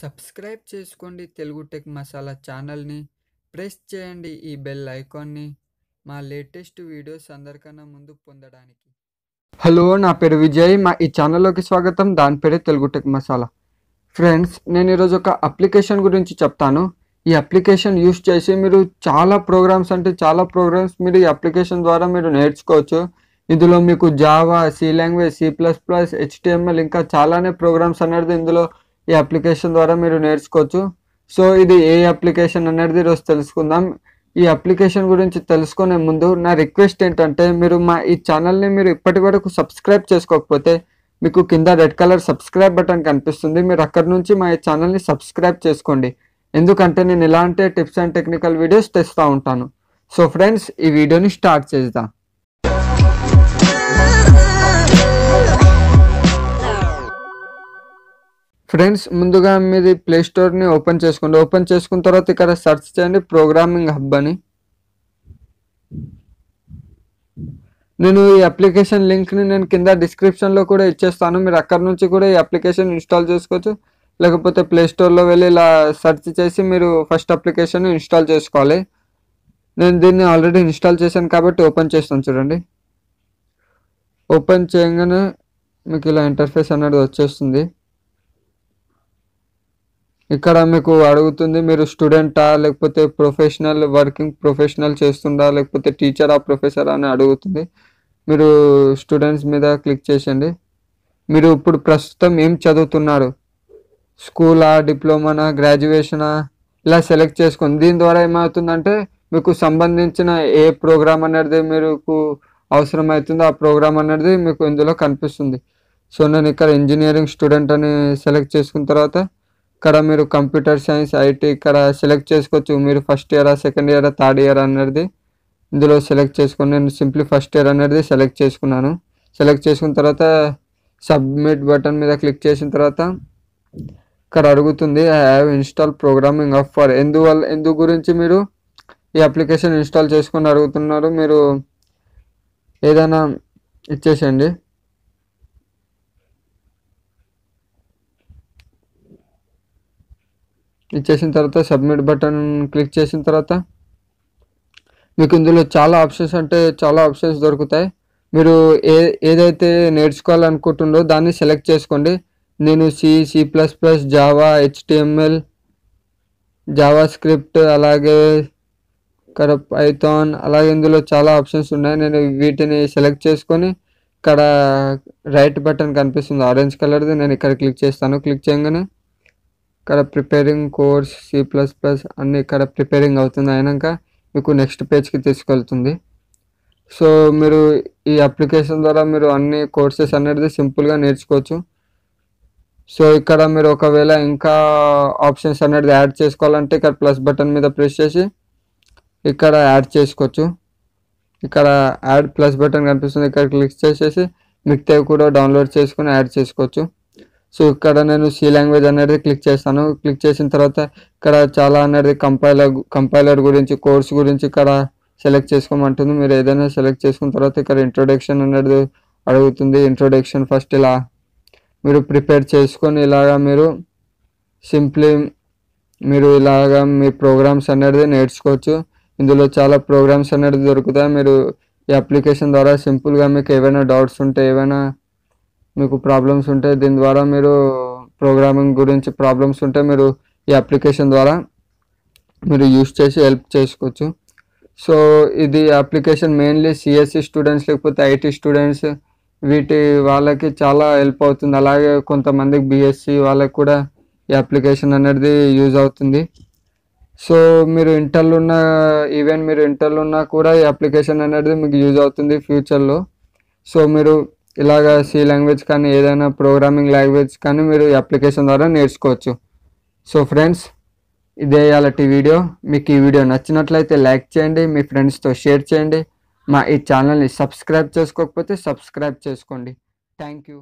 Subscribe చేసుకోండి Telugu tech masala ఛానల్ని. Press చేయండి ఈ బెల్ ఐకాన్ని. మా లేటెస్ట్ వీడియోస్ అందరికన్నా ముందు పొందడానికి. హలో నా పేరు విజయ్. మా ఈ ఛానల్లోకి స్వాగతం. దాని పేరే తెలుగు టెక్ మసాలా. ఫ్రెండ్స్ నేను ఈరోజు ఒక అప్లికేషన్ గురించి చెప్తాను. ఈ అప్లికేషన్ యూస్ చేసి మీరు చాలా ప్రోగ్రామ్స్ అంటే చాలా ప్రోగ్రామ్స్ మీరు ఈ అప్లికేషన్ ద్వారా మీరు నేర్చుకోవచ్చు. ఇందులో మీకు Java C language C plus plus HTML ఇంకా చాలానే ప్రోగ్రామ్స్ అనేది ఇందులో ఈ అప్లికేషన్ ద్వారా మీరు నేర్చుకోవచ్చు. సో ఇది ఏ అప్లికేషన్ అనేది ఈరోజు తెలుసుకుందాం. ఈ అప్లికేషన్ గురించి తెలుసుకునే ముందు నా రిక్వెస్ట్ ఏంటంటే మీరు మా ఈ ఛానల్ని మీరు ఇప్పటి వరకు సబ్స్క్రైబ్ చేసుకోకపోతే మీకు కింద రెడ్ కలర్ సబ్స్క్రైబ్ బటన్ కనిపిస్తుంది. మీరు అక్కడ నుంచి మా ఈ ఛానల్ని సబ్స్క్రైబ్ చేసుకోండి. ఎందుకంటే నేను ఇలాంటి టిప్స్ అండ్ టెక్నికల్ వీడియోస్ తెస్తూ ఉంటాను. సో ఫ్రెండ్స్ ఈ వీడియోని స్టార్ట్ చేద్దాం. ఫ్రెండ్స్ ముందుగా మీది ప్లే స్టోర్ని ఓపెన్ చేసుకోండి. ఓపెన్ చేసుకున్న తర్వాత ఇక్కడ సెర్చ్ చేయండి ప్రోగ్రామింగ్ హబ్ అని. నేను ఈ అప్లికేషన్ లింక్ని నేను కింద డిస్క్రిప్షన్లో కూడా ఇచ్చేస్తాను. మీరు అక్కడ నుంచి కూడా ఈ అప్లికేషన్ ఇన్స్టాల్ చేసుకోవచ్చు. లేకపోతే ప్లే స్టోర్లో వెళ్ళి ఇలా సెర్చ్ చేసి మీరు ఫస్ట్ అప్లికేషన్ ఇన్స్టాల్ చేసుకోవాలి. నేను దీన్ని ఆల్రెడీ ఇన్స్టాల్ చేశాను కాబట్టి ఓపెన్ చేస్తాను చూడండి. ఓపెన్ చేయగానే మీకు ఇలా ఇంటర్ఫేస్ అనేది వచ్చేస్తుంది. ఇక్కడ మీకు అడుగుతుంది మీరు స్టూడెంటా లేకపోతే ప్రొఫెషనల్ వర్కింగ్ ప్రొఫెషనల్ చేస్తుండా లేకపోతే టీచరా ప్రొఫెసరా అని అడుగుతుంది. మీరు స్టూడెంట్స్ మీద క్లిక్ చేసండి మీరు ఇప్పుడు ప్రస్తుతం ఏం చదువుతున్నారు? స్కూలా డిప్లొమానా గ్రాడ్యుయేషనా ఇలా సెలెక్ట్ చేసుకోండి. దీని ద్వారా ఏమవుతుందంటే మీకు సంబంధించిన ఏ ప్రోగ్రామ్ అనేది మీకు అవసరం అవుతుందో ఆ ప్రోగ్రామ్ అనేది మీకు ఇందులో కనిపిస్తుంది. సో నేను ఇక్కడ ఇంజనీరింగ్ స్టూడెంట్ అని సెలెక్ట్ చేసుకున్న తర్వాత ఇక్కడ మీరు కంప్యూటర్ సైన్స్ ఐటీ ఇక్కడ సెలెక్ట్ చేసుకోవచ్చు. మీరు ఫస్ట్ ఇయర్ సెకండ్ ఇయరా థర్డ్ ఇయర్ అనేది ఇందులో సెలెక్ట్ చేసుకుని నేను సింప్లీ ఫస్ట్ ఇయర్ అనేది సెలెక్ట్ చేసుకున్నాను. సెలెక్ట్ చేసుకున్న తర్వాత సబ్మిట్ బటన్ మీద క్లిక్ చేసిన తర్వాత ఇక్కడ అడుగుతుంది I have install programming of for ఎందువల్ల ఎందు గురించి మీరు ఈ అప్లికేషన్ ఇన్స్టాల్ చేసుకొని అడుగుతున్నారు మీరు ఏదైనా ఇచ్చేసేయండి. ఇచ్చేసిన తర్వాత సబ్మిట్ బటన్ క్లిక్ చేసిన తర్వాత మీకు ఇందులో చాలా ఆప్షన్స్ అంటే చాలా ఆప్షన్స్ దొరుకుతాయి. మీరు ఏ ఏదైతే నేర్చుకోవాలనుకుంటుండో దాన్ని సెలెక్ట్ చేసుకోండి. నేను C C plus plus Java HTML JavaScript అలాగే ఇక్కడ పైథాన్ అలాగే ఇందులో చాలా ఆప్షన్స్ ఉన్నాయి. నేను వీటిని సెలెక్ట్ చేసుకొని ఇక్కడ రైట్ బటన్ కనిపిస్తుంది. ఆరెంజ్ కలర్ది నేను ఇక్కడ క్లిక్ చేస్తాను. క్లిక్ చేయగానే ఇక్కడ preparing course C plus plus అన్ని ఇక్కడ ప్రిపేరింగ్ అవుతుంది. అయినాక మీకు నెక్స్ట్ పేజ్కి తీసుకెళ్తుంది. సో మీరు ఈ అప్లికేషన్ ద్వారా మీరు అన్ని కోర్సెస్ అనేది సింపుల్గా నేర్చుకోవచ్చు. సో ఇక్కడ మీరు ఒకవేళ ఇంకా ఆప్షన్స్ అనేది యాడ్ చేసుకోవాలంటే ఇక్కడ ప్లస్ బటన్ మీద ప్రెస్ చేసి ఇక్కడ యాడ్ చేసుకోవచ్చు. ఇక్కడ యాడ్ ప్లస్ బటన్ కనిపిస్తుంది. ఇక్కడ క్లిక్ చేసేసి మిగతావి కూడా డౌన్లోడ్ చేసుకుని యాడ్ చేసుకోవచ్చు. సో ఇక్కడ నేను సి లాంగ్వేజ్ అనేది క్లిక్ చేస్తాను క్లిక్ చేసిన తర్వాత ఇక్కడ చాలా అనేది కంపైలర్ కంపైలర్ గురించి కోర్స్ గురించి ఇక్కడ సెలెక్ట్ చేసుకోమంటుంది. మీరు ఏదైనా సెలెక్ట్ చేసుకున్న తర్వాత ఇక్కడ ఇంట్రొడక్షన్ అనేది అడుగుతుంది. ఇంట్రొడక్షన్ ఫస్ట్ ఇలా మీరు ప్రిపేర్ చేసుకొని ఇలాగా మీరు సింప్లీ మీరు ఇలాగా మీ ప్రోగ్రామ్స్ అనేది నేర్చుకోవచ్చు. ఇందులో చాలా ప్రోగ్రామ్స్ అనేది దొరుకుతాయి. మీరు ఈ అప్లికేషన్ ద్వారా సింపుల్గా మీకు ఏవైనా డౌట్స్ ఉంటే ఏవైనా మీకు ప్రాబ్లమ్స్ ఉంటే దీని ద్వారా మీరు ప్రోగ్రామింగ్ గురించి ప్రాబ్లమ్స్ ఉంటే మీరు ఈ అప్లికేషన్ ద్వారా మీరు యూస్ చేసి హెల్ప్ చేసుకోవచ్చు. సో ఇది అప్లికేషన్ మెయిన్లీ సిఎస్సి స్టూడెంట్స్ లేకపోతే ఐటీ స్టూడెంట్స్ వీటి వాళ్ళకి చాలా హెల్ప్ అవుతుంది. అలాగే కొంతమందికి బిఎస్సి వాళ్ళకి కూడా ఈ అప్లికేషన్ అనేది యూజ్ అవుతుంది. సో మీరు ఇంటర్లో ఉన్న ఈవెన్ మీరు ఇంటర్లో ఉన్నా కూడా ఈ అప్లికేషన్ అనేది మీకు యూజ్ అవుతుంది ఫ్యూచర్లో సో మీరు ఇలాగ సి లాంగ్వేజ్ కానీ ఏదైనా ప్రోగ్రామింగ్ లాంగ్వేజ్ కానీ మీరు అప్లికేషన్ ద్వారా నేర్చుకోవచ్చు. సో ఫ్రెండ్స్ ఇదే ఇలాంటి వీడియో. మీకు ఈ వీడియో నచ్చినట్లయితే లైక్ చేయండి మీ ఫ్రెండ్స్తో షేర్ చేయండి. మా ఈ ఛానల్ని సబ్స్క్రైబ్ చేసుకోకపోతే సబ్స్క్రైబ్ చేసుకోండి. Thank you.